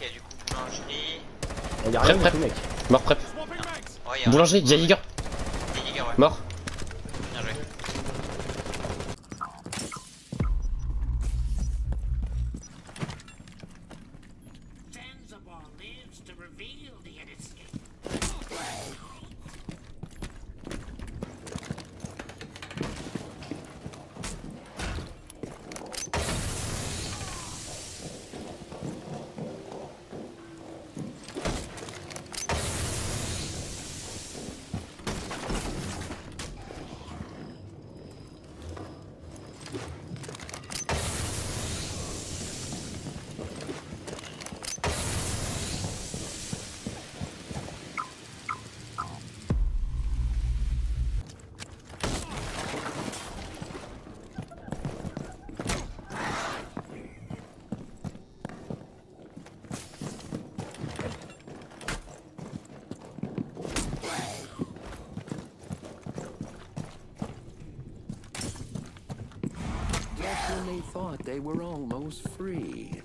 Ok, du coup, boulangerie. Y'a rien du tout, mec. Mort prep. Oh, Boulangerie, y'a Jäger. Mort. Thought they were almost free.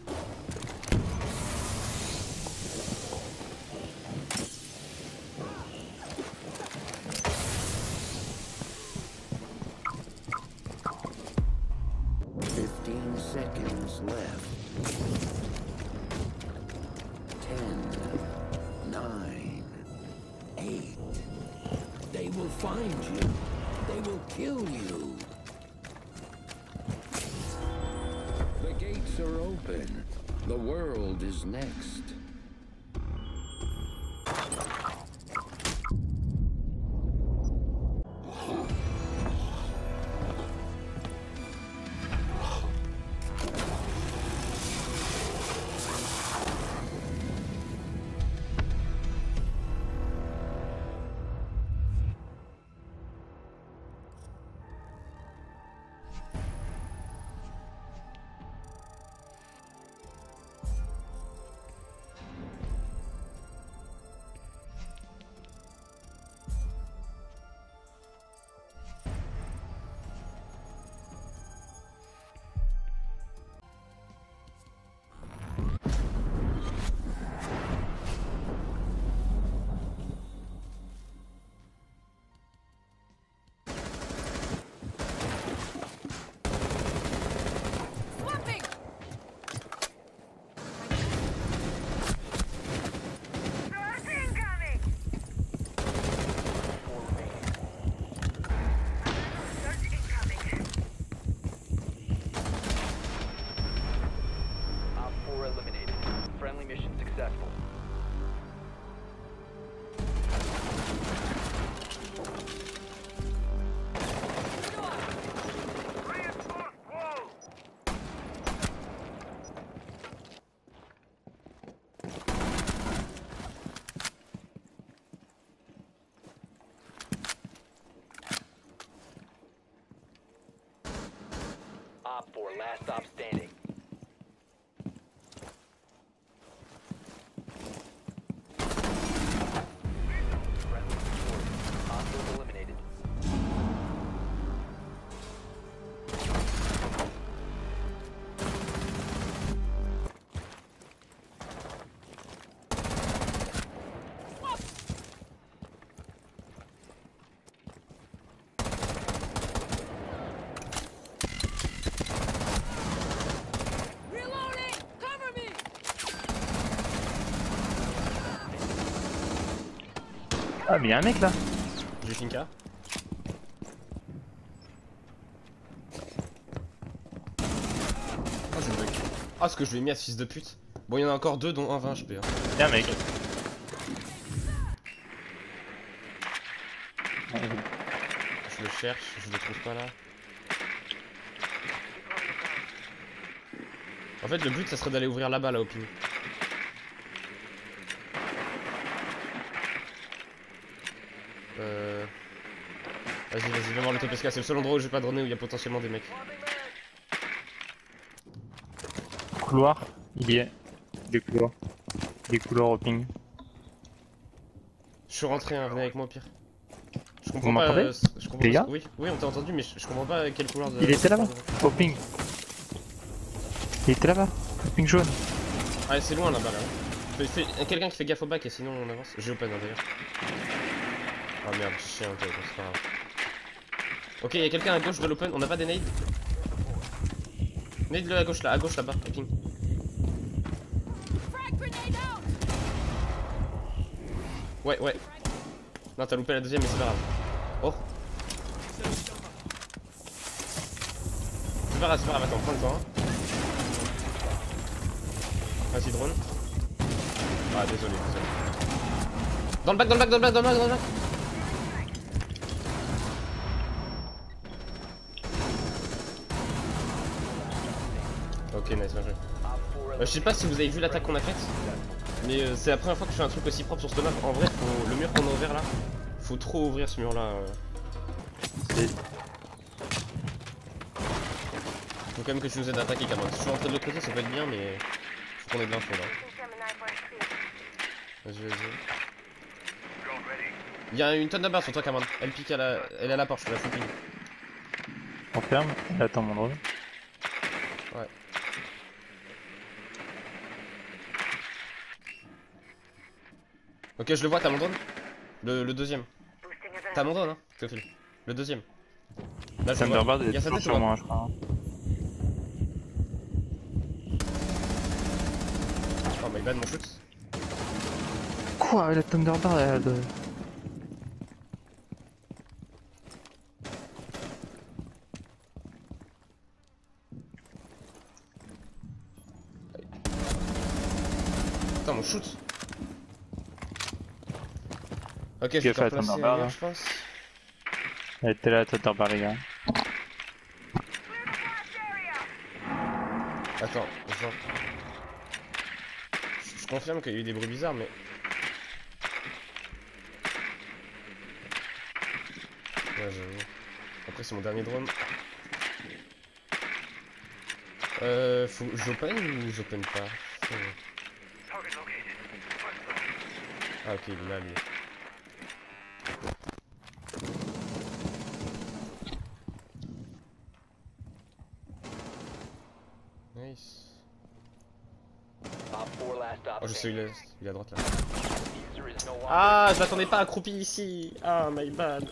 Fifteen seconds left. Ten, nine, eight. They will find you. They will kill you. Gates are open. The world is next. Last stop standing. Ah, mais y'a un mec là J'ai Finka. Ah, je bug. Ah, ce que je lui ai mis à ce fils de pute. Bon, il y en a encore deux, dont un 20 HP. Hein. Y'a un mec. Je le cherche, je le trouve pas là. En fait, le but, ça serait d'aller ouvrir là-bas, là, au ping. Euh... Vas-y, vas-y, viens voir le TPSK, c'est le seul endroit où j'ai pas droné où il y a potentiellement des mecs. Couloir, il y est. Des couloirs. Des couloirs au ping. Je suis rentré, hein, venez avec moi au pire. Je Vous comprends pas. euh, je comprends Les gars Oui, oui, on t'a entendu, mais je, je comprends pas quelle couleur de. Il était là-bas, au ping. Il était là-bas, au ping jaune. Ah, c'est loin là-bas là. Fais- Quelqu'un qui fait gaffe au bac et sinon on avance. J'ai open hein, d'ailleurs. Ah merde, chien, ok, c'est pas grave. Ok, il y a quelqu'un à gauche de l'open, on n'a pas des nades Nade le à gauche là, à gauche là-bas, ping. Ouais, ouais. Non, t'as loupé la deuxième, mais c'est pas grave. Oh. C'est pas grave, c'est pas grave, attends, prends le temps. hein. Vas-y, drone. Ah, désolé, désolé. Dans le bac, dans le bac, dans le bac, dans le bac, dans le bac. Ok, nice, bien joué. Euh, je sais pas si vous avez vu l'attaque qu'on a faite, mais euh, c'est la première fois que je fais un truc aussi propre sur ce map. En vrai, faut... le mur qu'on a ouvert là, faut trop ouvrir ce mur là. C'est- Faut quand même que tu nous aides à attaquer, Cameron. Si je suis rentré de l'autre côté, ça peut être bien, mais faut qu'on ait de l'info là. Vas-y, vas-y. Il y a une tonne de barres sur toi, Cameron. Elle pique à la... Elle est à la porte, je te la fous. On ferme. Et attends mon drone. Ouais. Ok, je le vois, t'as mon drone Le, le deuxième. T'as mon drone, hein, Théophile Le deuxième. Là, je. Thunderbird Il y est a sa toujours tête, sur moi, je crois. Oh my bad, mon shoot. Quoi La Thunderbird elle... euh, Putain, mon shoot. Ok, je vais là je pense. Elle était là, les gars. Attends, je confirme qu'il y a eu des bruits bizarres, mais. Ouais, j'avoue. Après, c'est mon dernier drone. Euh. Faut. J'open ou j'open pas? Faut- Ah, ok, il est là, lui. Oh, je sais, il est, il est à droite là. Ah, je m'attendais pas accroupi ici. Ah, my bad.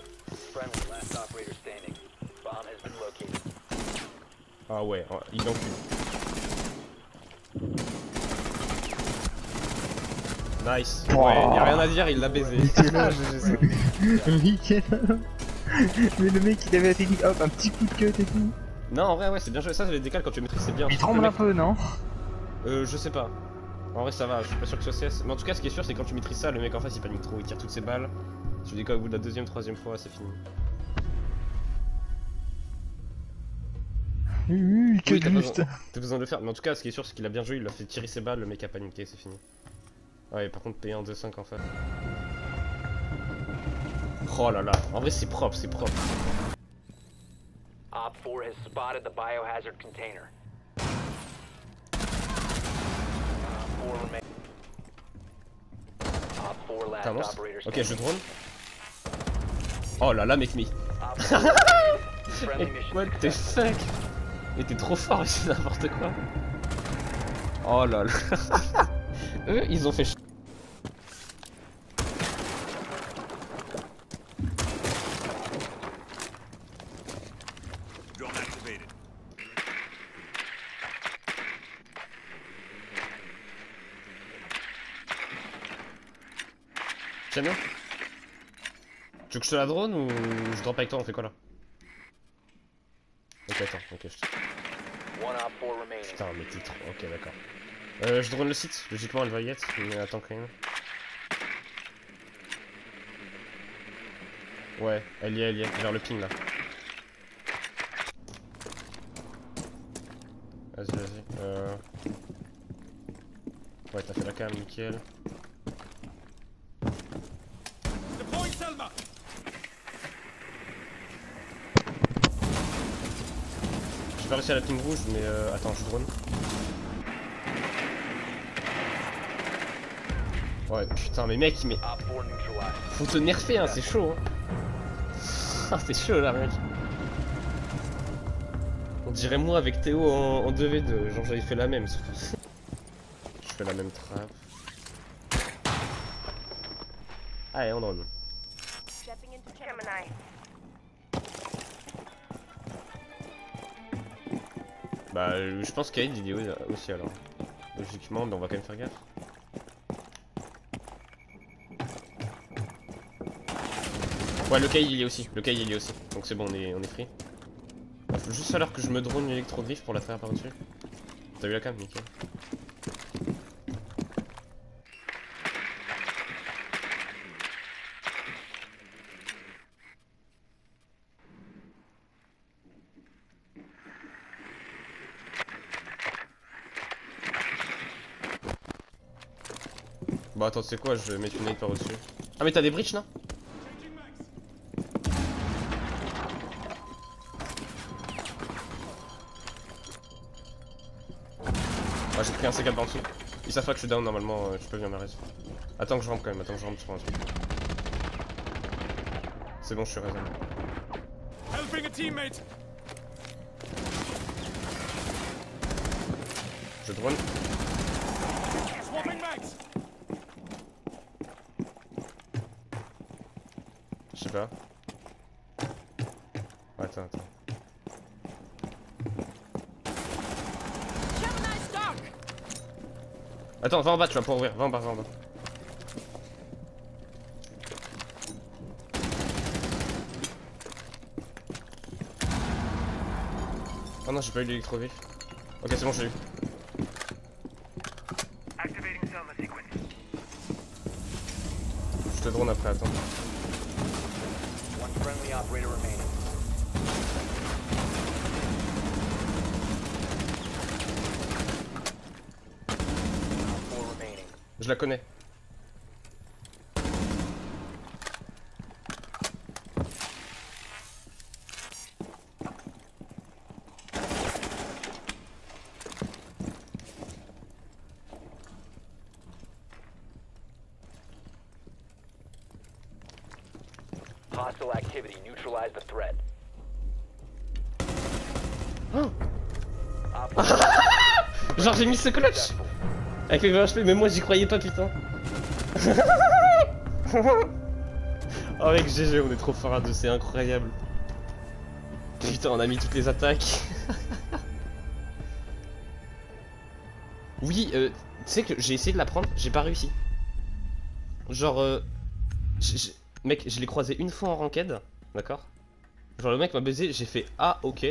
friendly. Last operator standing. Bomb has been located. Ah ouais, ouais, il encule. Nice. Ouais, y'a rien à dire, il l'a baisé. Mais le mec il avait la technique, hop, un petit coup de queue et tout. non, en vrai, ouais, c'est bien joué. Ça, les décales quand tu maîtrises, c'est bien. Il Le tremble un peu, non? Euh, je sais pas. En vrai, ça va, je suis pas sûr que ce soit CS. Mais en tout cas, ce qui est sûr, c'est quand tu maîtrises ça, le mec en face il panique trop, il tire toutes ses balles. Tu décolles au bout de la deuxième, troisième fois, c'est fini. Oui, que Oui, t'as besoin- T'as besoin de le faire. Mais en tout cas, ce qui est sûr, c'est qu'il a bien joué, il a fait tirer ses balles, le mec a paniqué, c'est fini. Ouais, par contre, P1, 2, 5 en fait. Oh là là, en vrai, c'est propre, c'est propre. Op 4 has spotted the biohazard container. Op 4 remain. Op 4 last Ok, je drone. Oh là là, mec, mais. Op 4 friendly mission What the fuck? Mais t'es trop fort, c'est n'importe quoi. Oh là là. Eux, ils ont fait ch... Tiens bien Tu veux que je te la drone ou je drop avec toi On fait quoi là Ok, attends, ok, je te... One Op 4 remaining. Putain, mais t'es trop... Ok, d'accord. Euh, je drone le site, logiquement elle va y être, mais attends quand même. Ouais, elle y est, elle y est, vers le ping là. Vas-y, vas-y. Euh... Ouais, t'as fait la cam, nickel. J'ai pas réussi à la ping rouge, mais euh, attends, je drone. Ouais, putain, mais mec, mais Op 4 neutralized. faut te nerfer, hein, c'est chaud. Hein. Ah, c'est chaud là, mec. On dirait moi avec Théo en, en 2v2, genre j'avais fait la même. Je fais la même trap. Allez, on drone. Bah, euh, je pense qu'Aid il est au- aussi alors. Logiquement, mais on va quand même faire gaffe. Ouais, le Kaïd il est aussi. Le il est aussi. Donc c'est bon, on est, on est free. Faut juste falloir que je me drone l'électro-griffe pour la faire par-dessus. T'as vu la cam, nickel. Attends, c'est quoi Je vais mettre une nade par-dessus. Ah mais t'as des breaches là Ah j'ai pris un C4 en dessous. Ils savent pas que je suis down normalement, euh, tu peux venir me raise. Attends que je rentre quand même, attends que je rentre sur un truc. C'est bon, je suis raise. Helping a teammate. Je drone. Sais pas. Attends, attends. Attends, va en bas, tu vas pouvoir ouvrir. Va en bas, va en bas. Oh non, j'ai pas eu l'électro-vif. Ok, c'est bon, j'ai eu. Je te drone après, attends. Operator remaining. Je la connais. Activity. Neutralize the threat. Oh. Op four Genre, j'ai mis ce clutch avec le HP, mais moi j'y croyais pas, putain. oh mec, GG, on est trop fort à deux, c'est incroyable. Putain, on a mis toutes les attaques. oui, euh, tu sais que j'ai essayé de la prendre, j'ai pas réussi. Genre, euh, mec, je l'ai croisé une fois en ranked, d'accord? Genre le mec m'a baisé, j'ai fait ah ok.